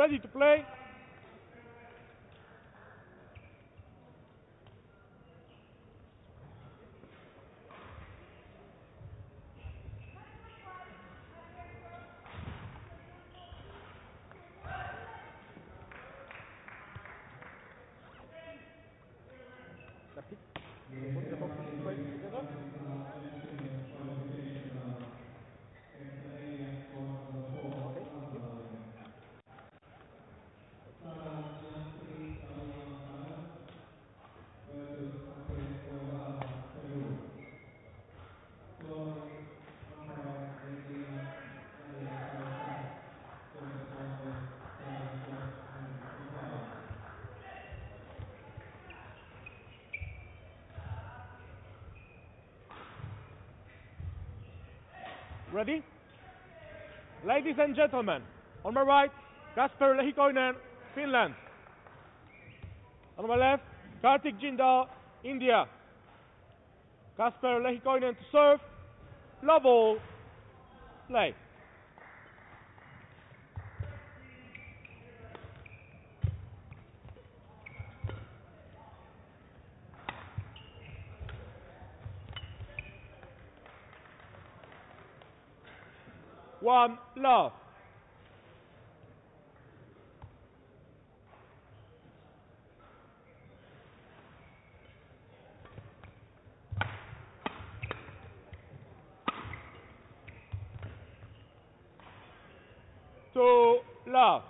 Ready to play? Ready? Ladies and gentlemen, on my right, Kasper Lehikoinen, Finland. On my left, Kartik Jindal, India. Kasper Lehikoinen to serve. Love all. Play. One love. Two love.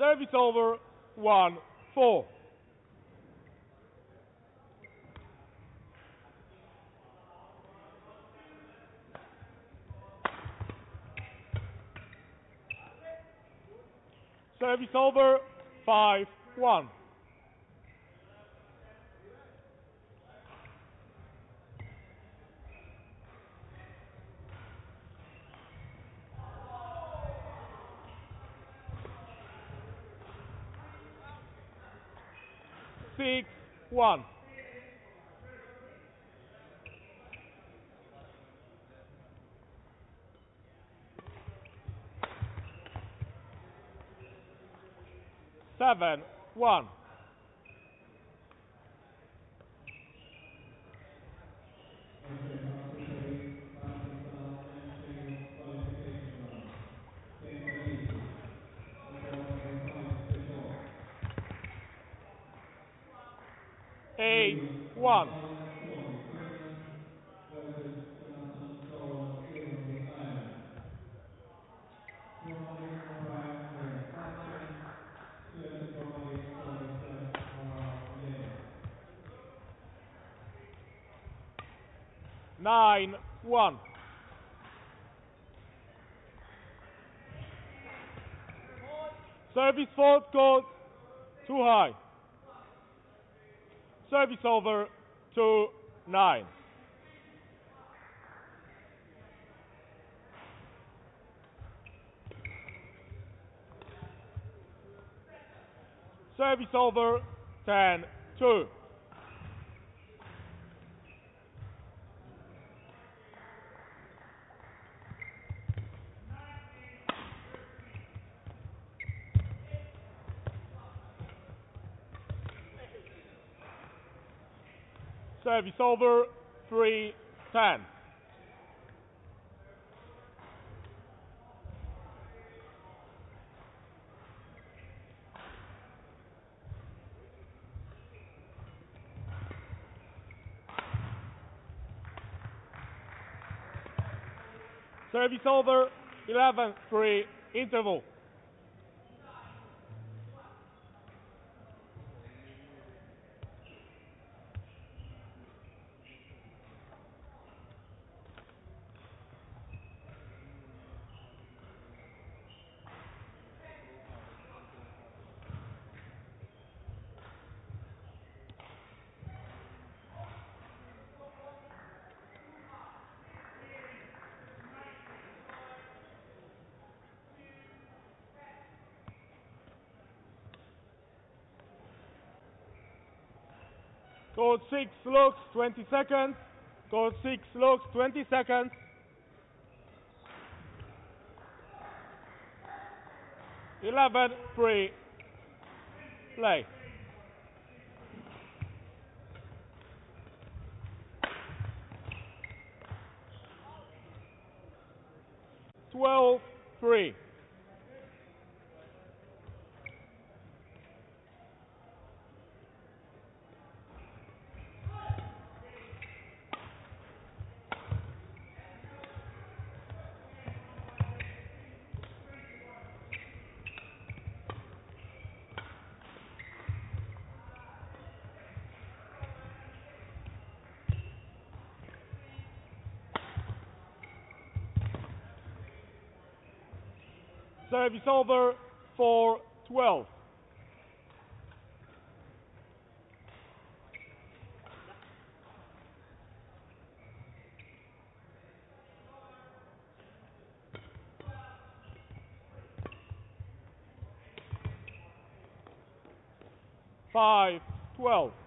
Service over, 1 4. Service over, 5 1. One. Seven, one. Service over to nine. Service over ten two. Service over. Three ten. Service over. Eleven three. Interval. Code 6 looks 20 seconds. Code 6 looks 20 seconds. Eleven three. Play. Twelve three. Service over for 12. Five, twelve.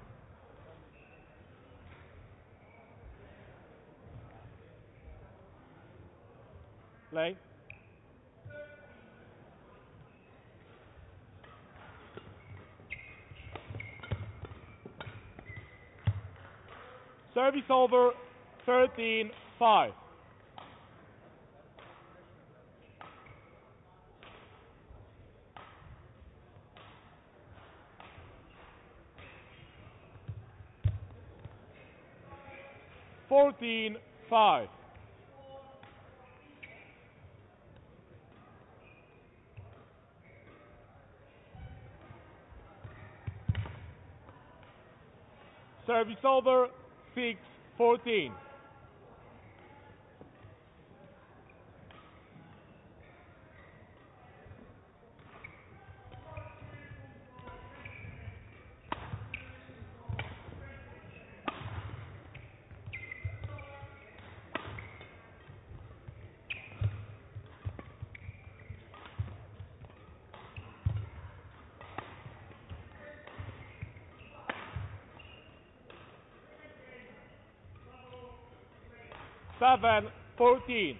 Service over 13 5. Fourteen five. Service over six fourteen. Seven fourteen.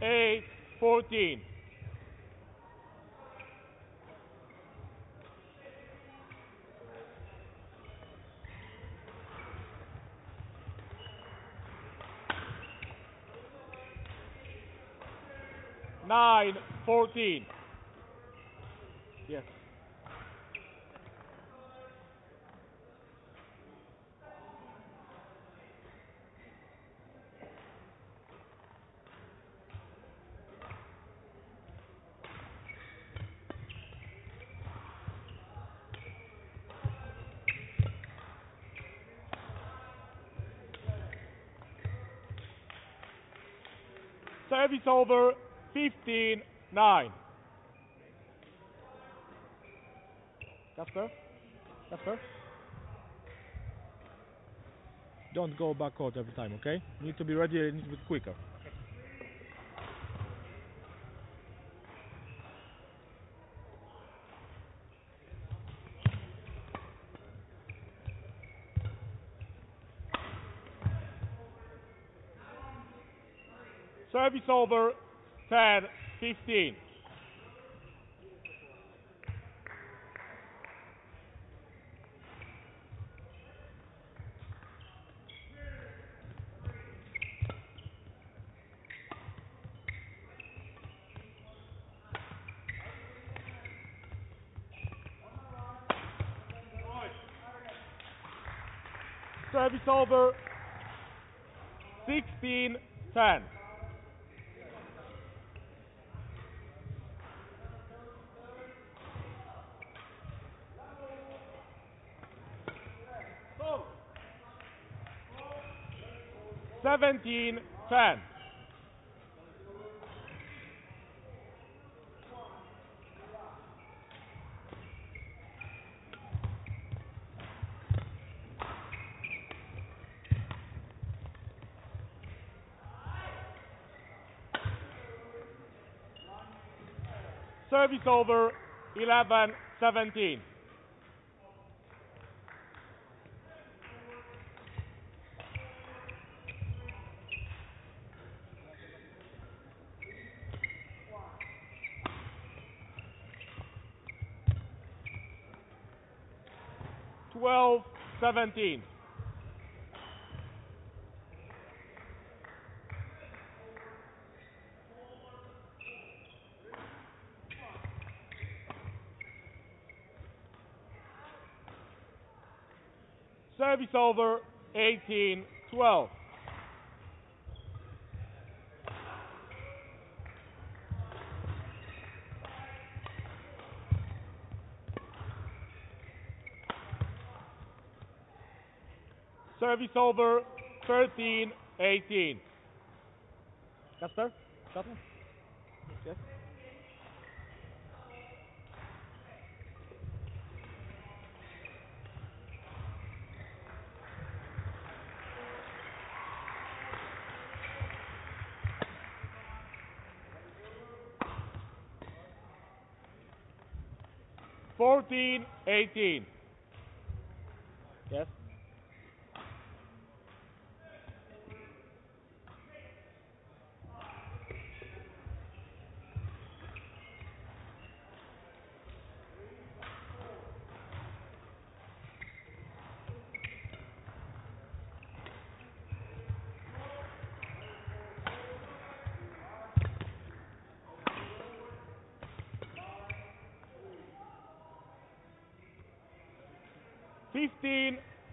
Eight fourteen. Nine fourteen. Yes. Service over 15 9. Kasper? Kasper? Don't go back out every time, okay? You need to be ready a little bit quicker. Service over, 10, 15. Service over 16, 10. Seventeen, ten. Service over 11, 17. Twelve, seventeen. Service over 18, 12. Service over 13, 18. Kasper? Kasper? Yes. Fourteen, eighteen.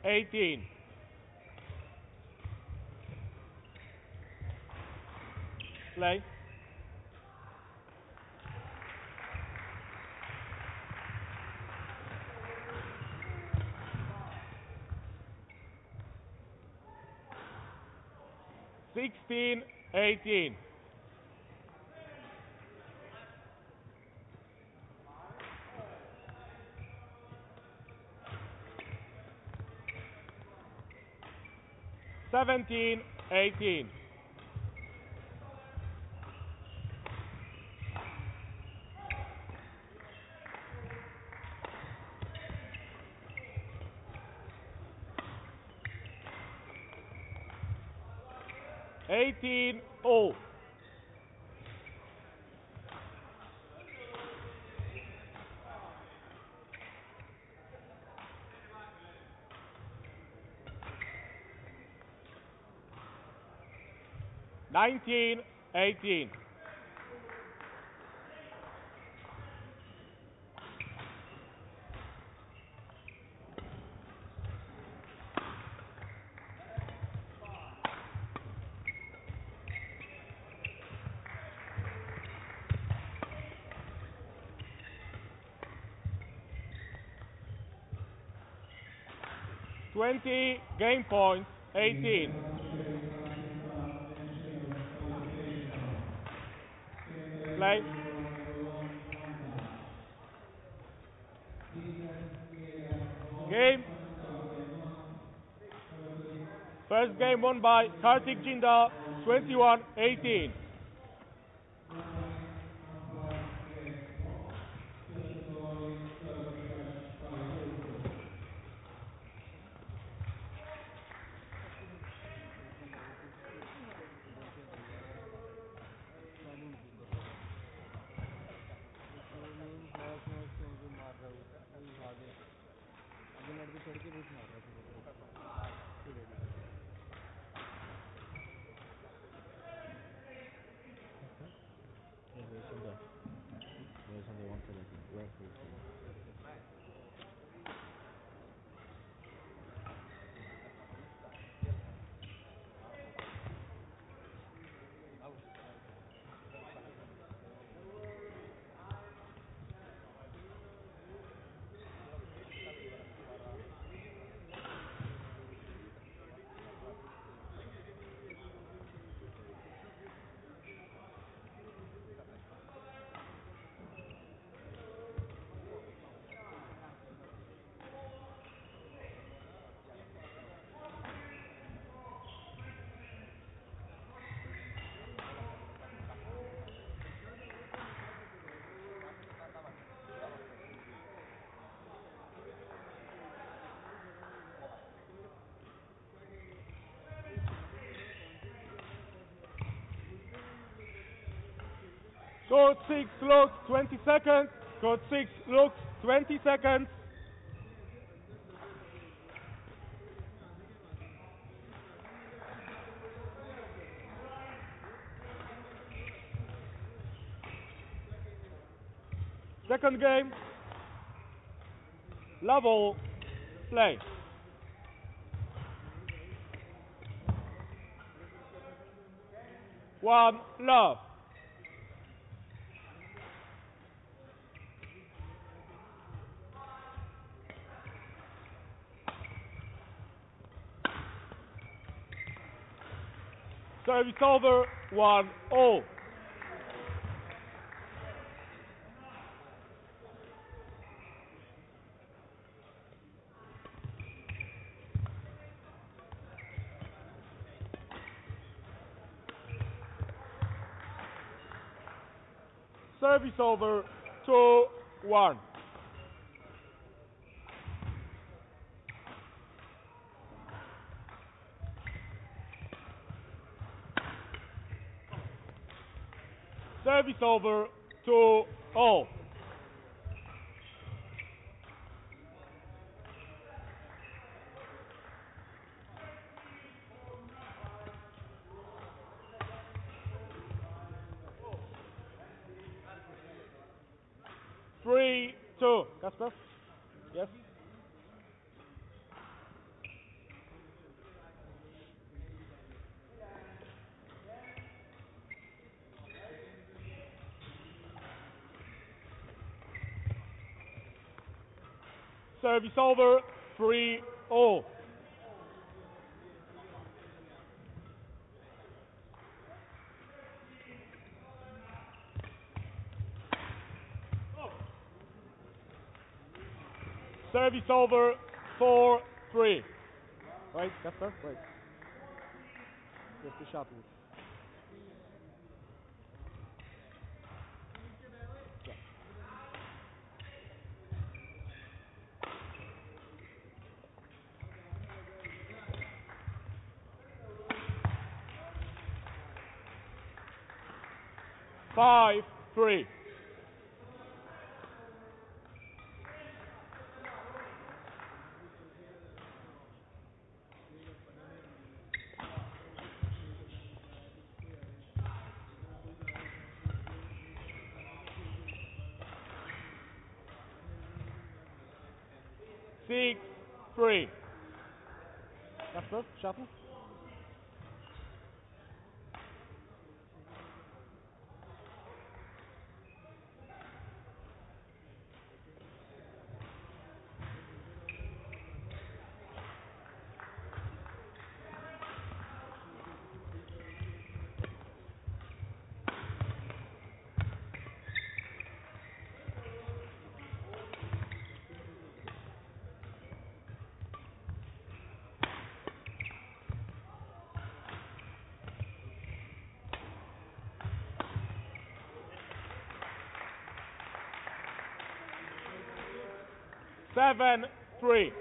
18. Play. Sixteen, eighteen. Seventeen, eighteen. Eighteen, all. Nineteen, eighteen. Twenty game points, eighteen. game won by Kartik Jindal, 21-18. Code 6 looks 20 seconds. Code 6 looks 20 seconds. Second game. Level. Play. One love. Service over. One all. Service over. Two one. Service over. to all. Three two. Kasper? Yes? Service over. Three all. Service over. Four three. Wait, Kasper, wait. Just the shot. 5 3. Six, three. That's good, Shuffle. 7 3.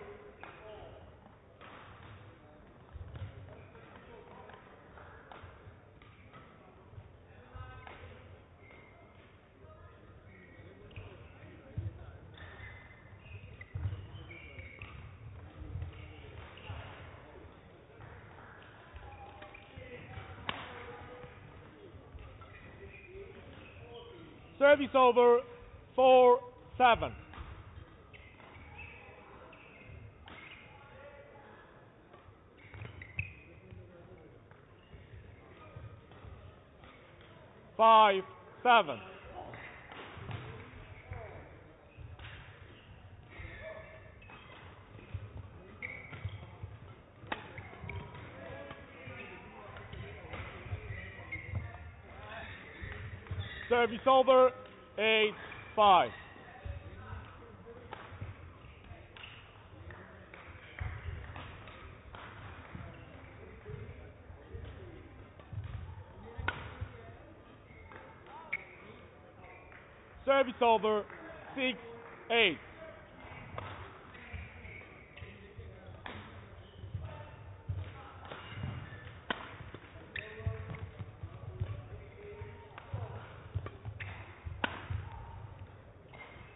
Service over 4 7. Seven. Service over. Eight five. Over. Six eight.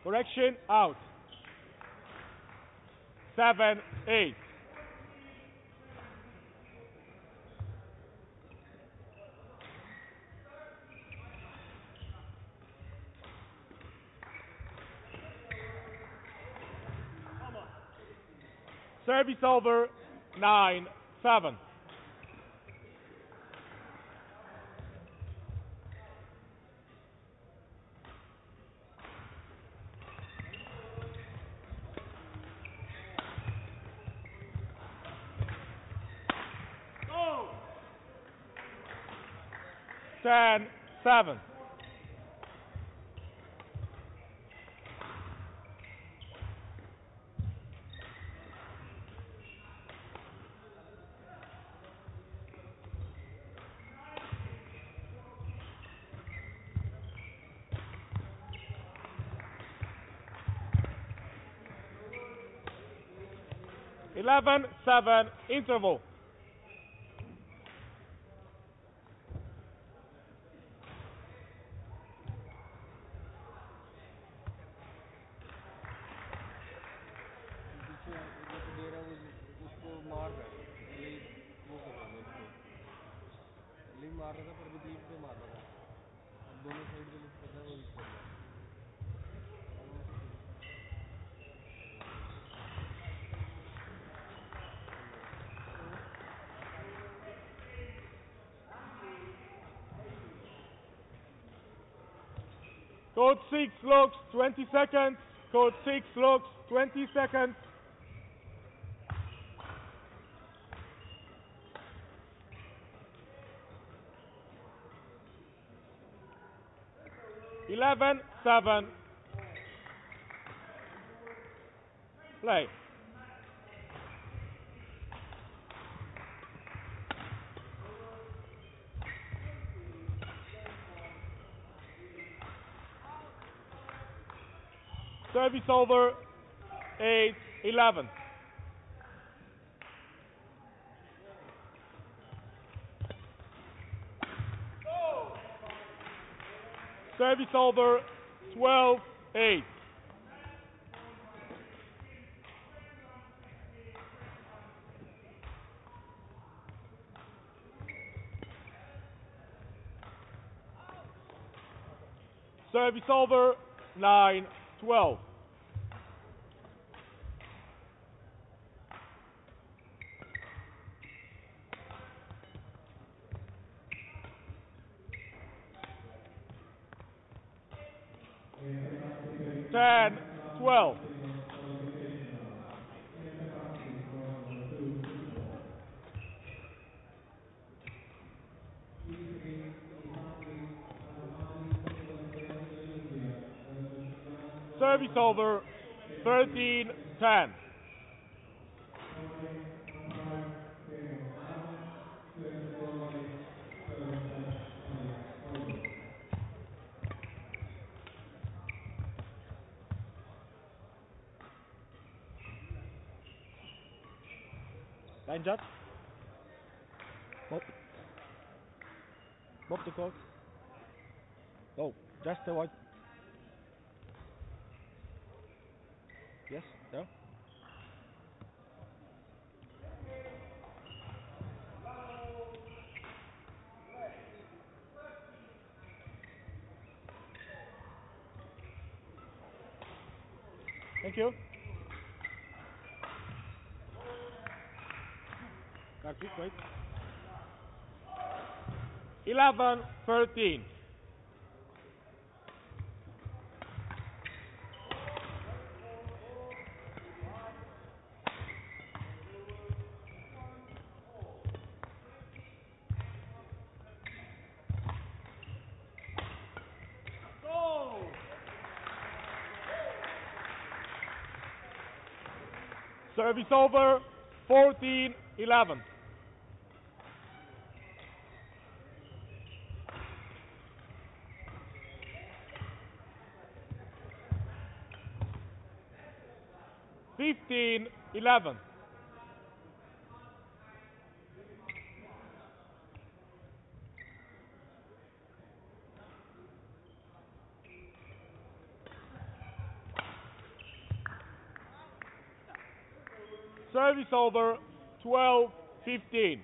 Correction out. Seven eight. Service over. Nine seven. Ten seven. Eleven seven interval. पीछे जो दे रहा है वो उसको मार रहा है ये वो कर रहा है उसको लिंक मार रहा था पर विपरीत पे मार रहा था अब दोनों साइड जो लिफ्ट कर रहा है वो Code 6 looks 20 seconds. Code 6 looks 20 seconds. Eleven, seven. Play. Service over. Eight, eleven. Service over. Twelve, eight. Service over. Nine, twelve. 10, 12. Service over 13 10. afterward. Yes? No? Thank you. Kartik, wait. 11, 13. Service over, 14, 11. Fifteen, eleven. Service over, 12, 15.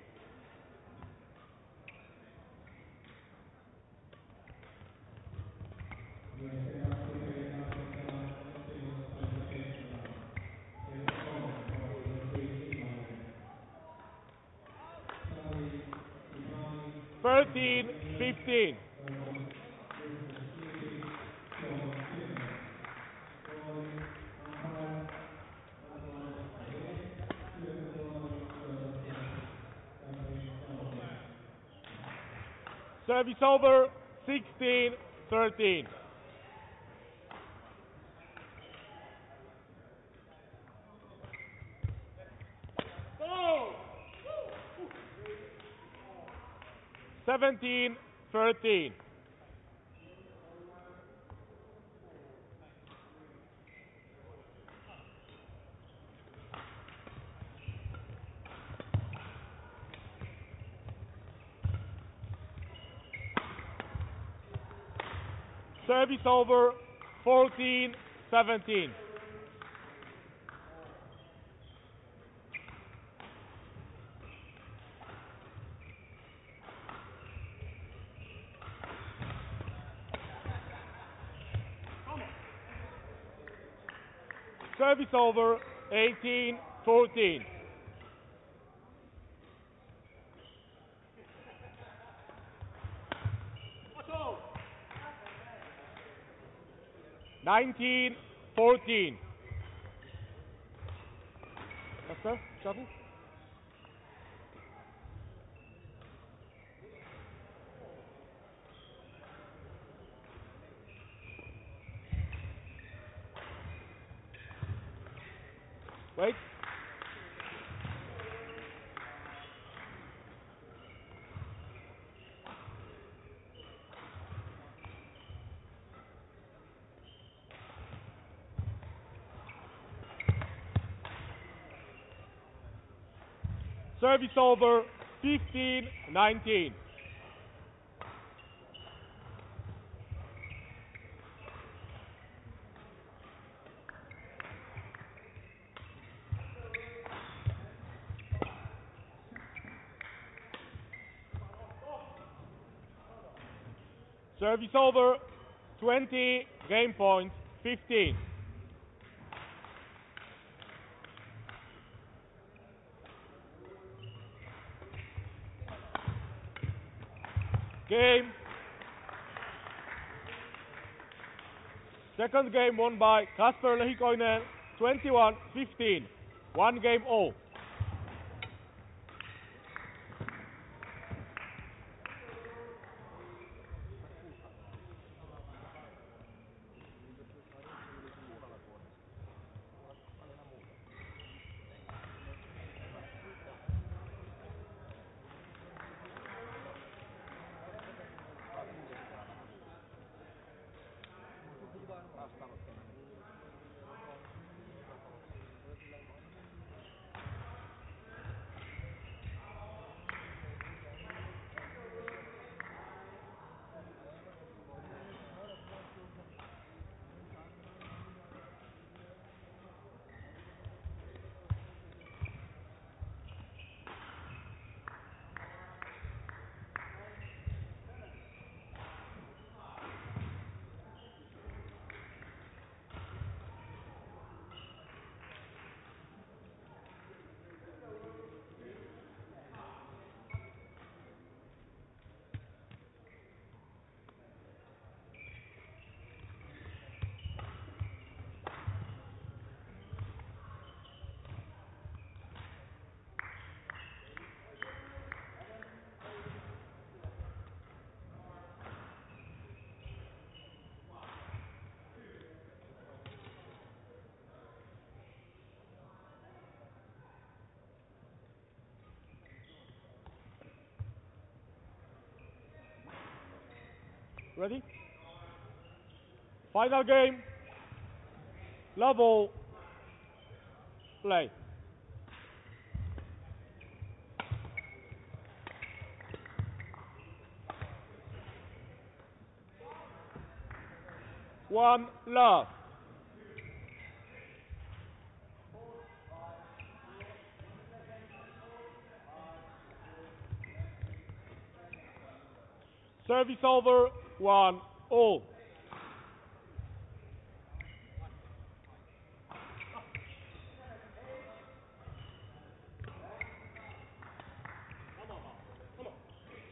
Thirteen, fifteen. Over, 16, 13. Seventeen, thirteen. Service over, 14, 17. Service over, 18, 14. Nineteen, fourteen. Yes, sir. Wait. Service over, 15, 19. Service over, 20, game point, 15. Game. Second game won by Kasper Lehikoinen, 21-15. One game all. Ready? Final game. Level. Play. One love. Service over, one all.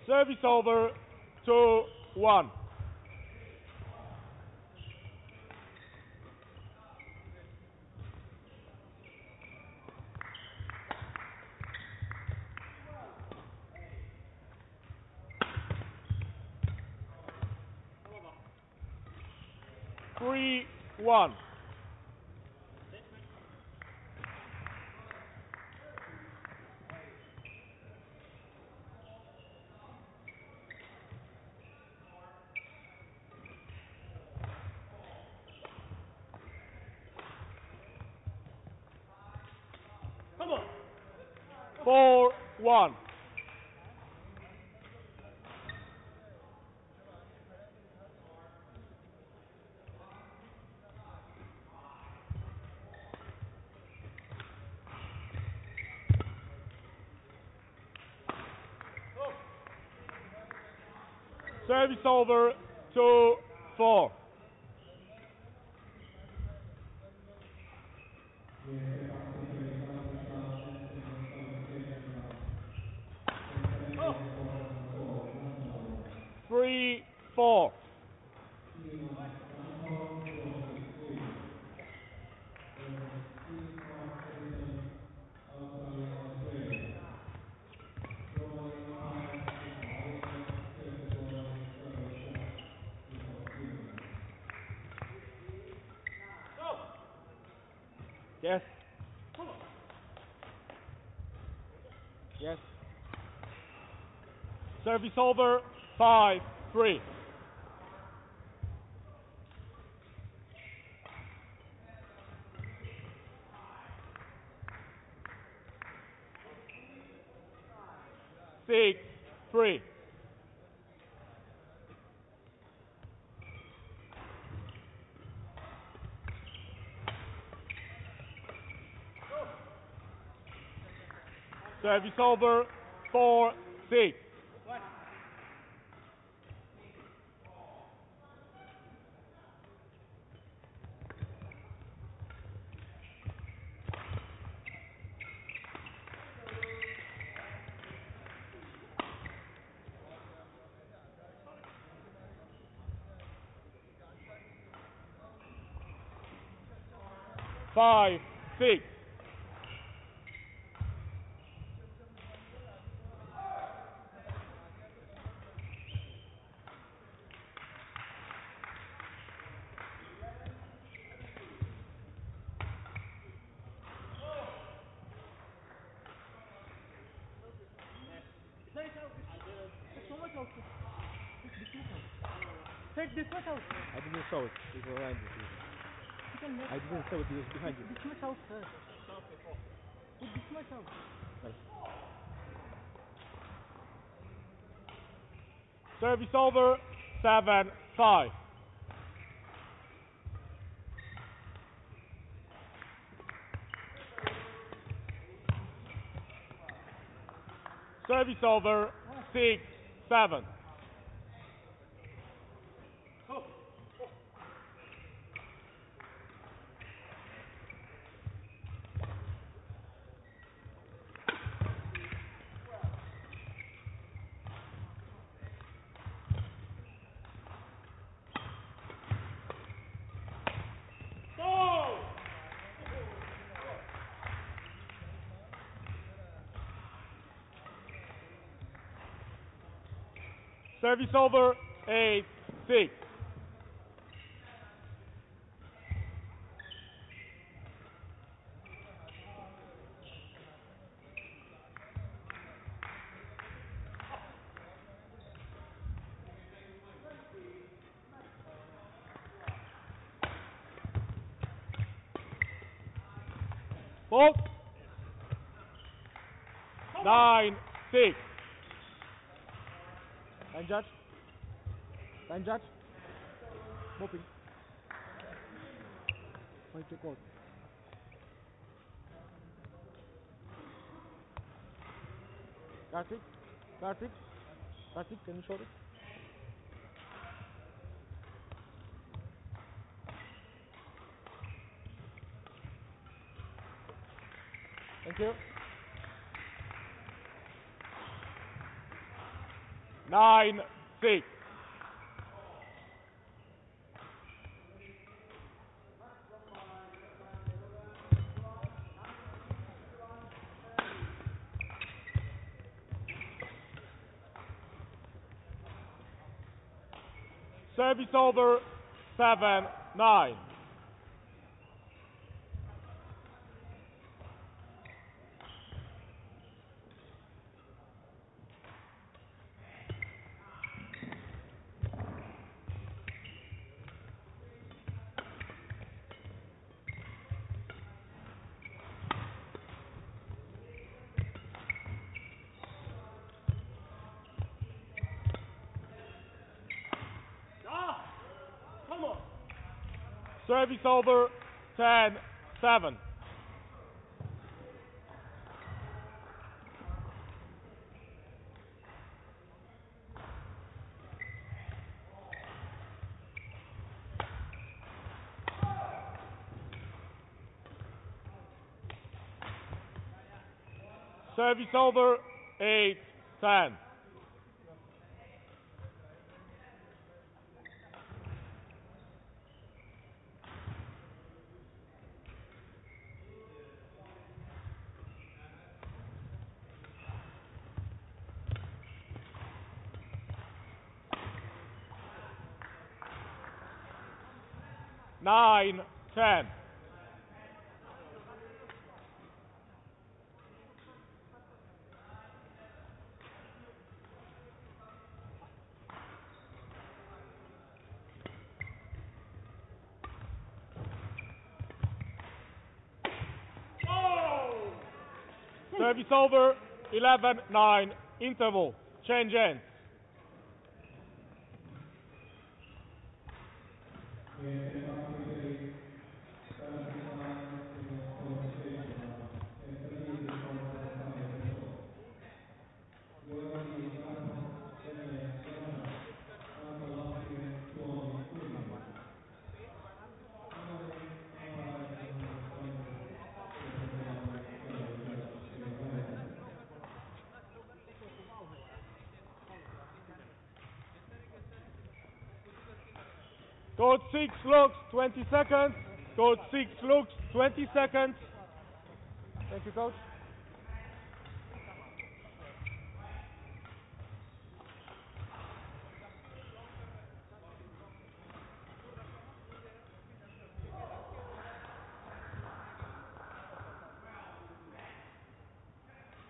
Service over, two, one. Three, one. Four, one. Service over, two, four. Three, four. Yes. Yes. Service over, five, three. Six, three. Service over, four, six. Five, six. Take this much out. I didn't was behind you. I didn't. It was behind you. much. Service over, seven, five. Service over, six, seven. Service over, eight, six. Hold. Nine, six. Line judge. Line judge. Mopping. Point to court. Kartik, Kartik, Kartik, can you show it? Thank you. Nine, six. Service over, seven, nine. Service over, ten, seven. Service over, eight, ten. Nine, ten. Oh! Service over, 11, 9, interval, change ends. Code 6 looks, 20 seconds. Coach 6 looks, 20 seconds. Thank you, coach.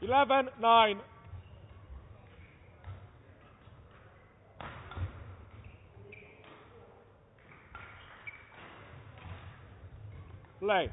Eleven, nine. Play.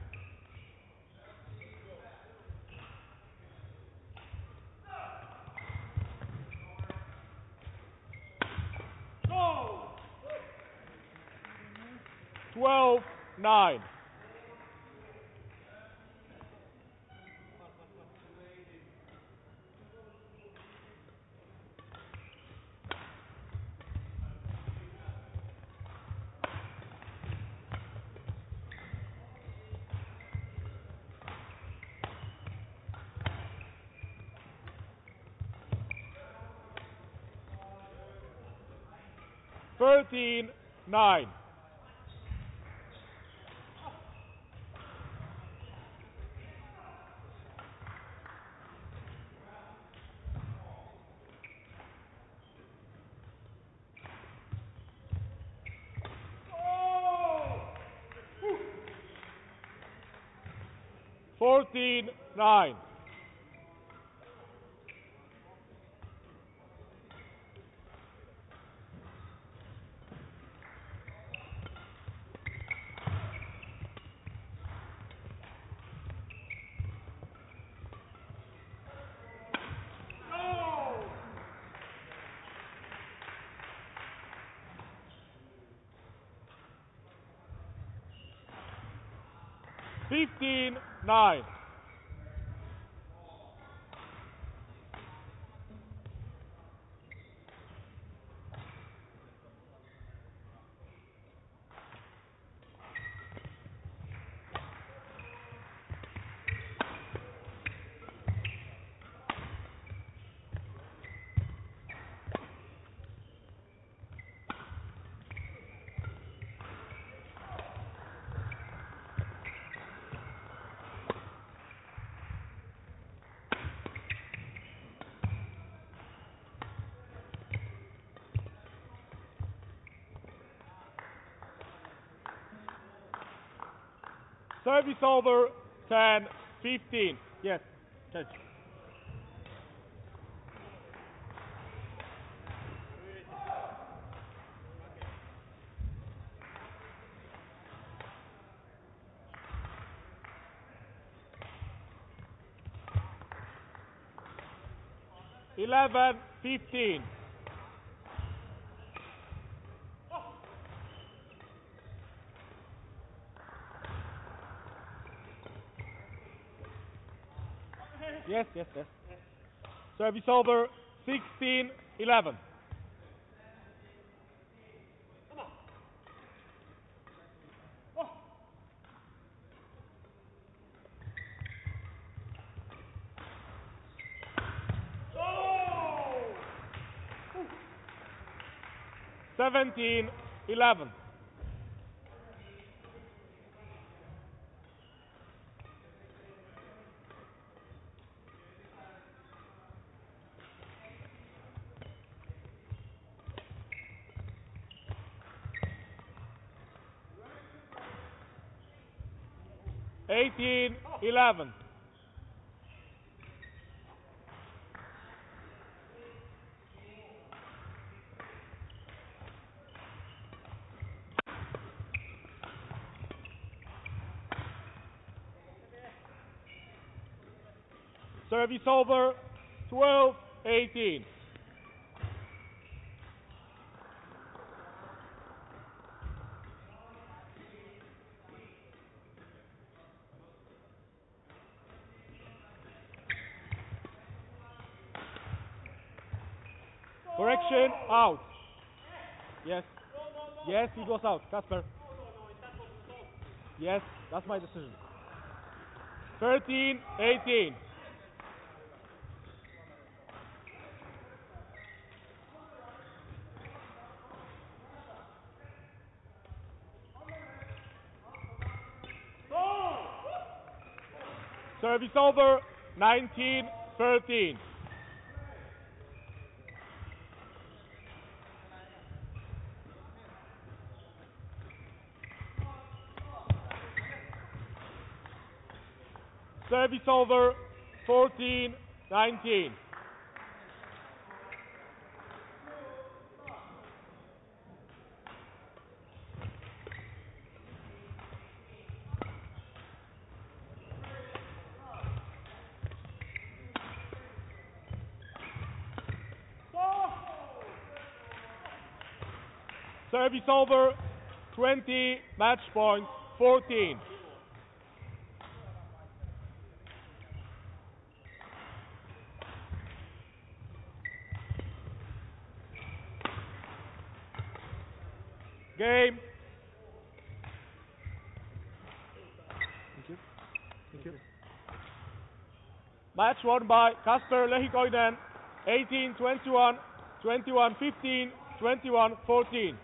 17 9. Fourteen nine. 15 9. Service over 10 15. Yes, catch. Eleven fifteen. Yes, yes, yes. Service over 16 11. Seventeen, eleven. Service over 12 18. Out. Yes. Yes, he goes out. Kasper. Yes, that's my decision. 13 18. Service over 19 13. Service over 14 19. Service over 20 match point 14. Game. Thank you. Thank you. Match won by Kasper Lehikoinen 18 21, 21 15, 21 14.